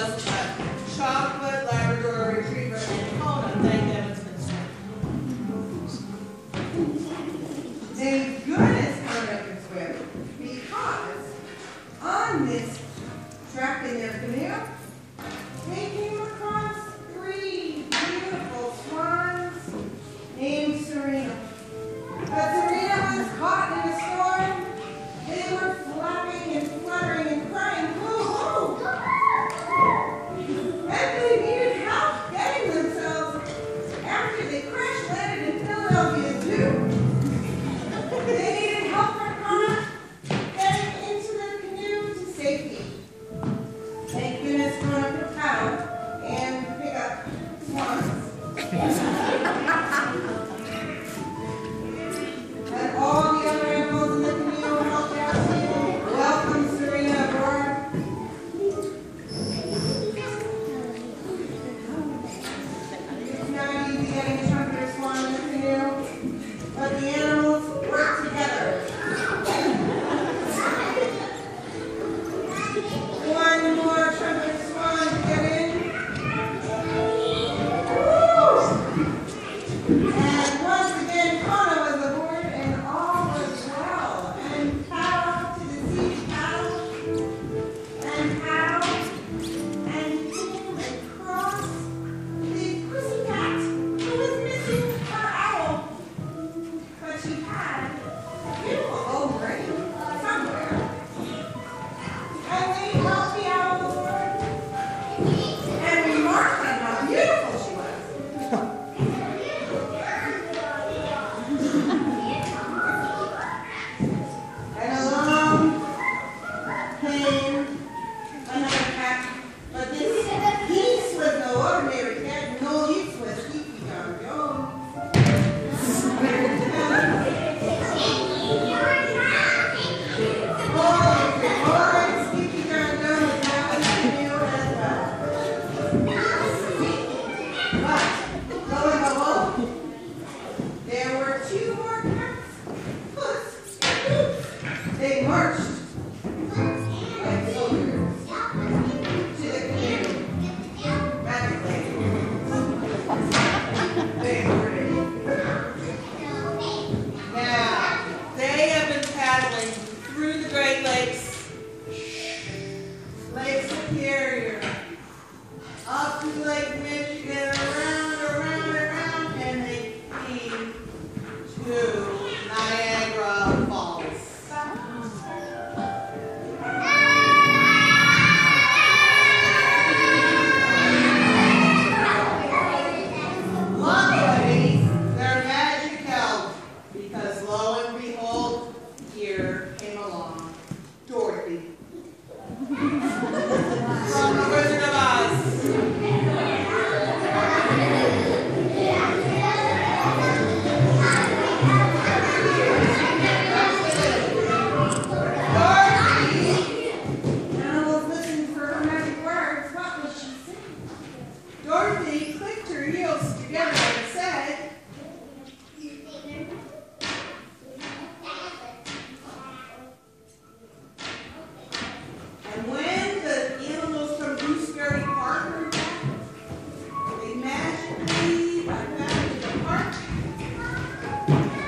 Was And